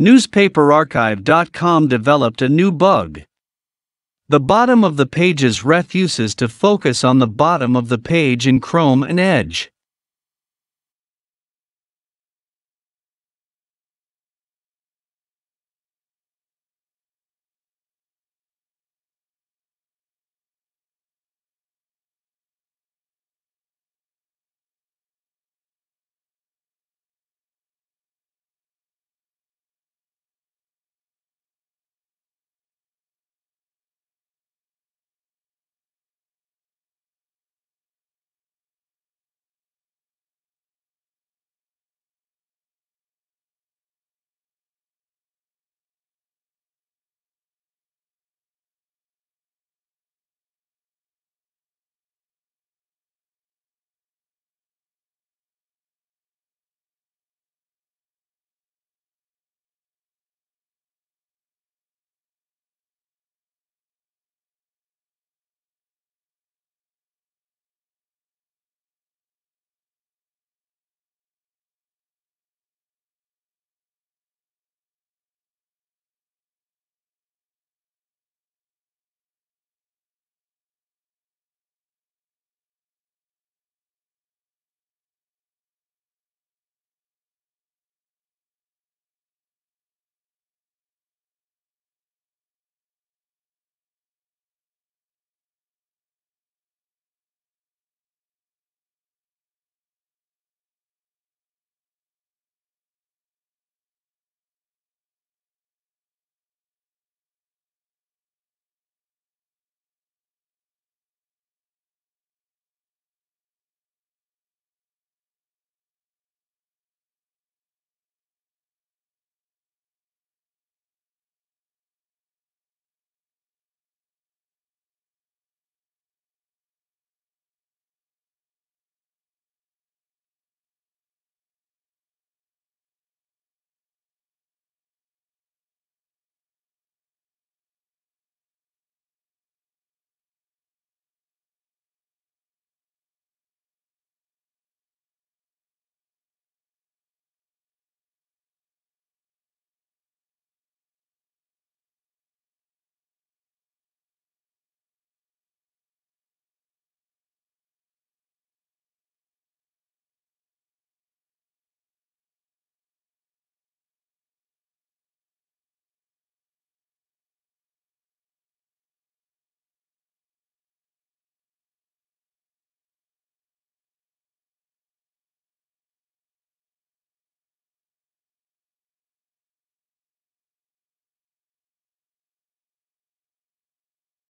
NewspaperArchive.com developed a new bug. The bottom of the page's refuses to focus on the bottom of the page in Chrome and Edge.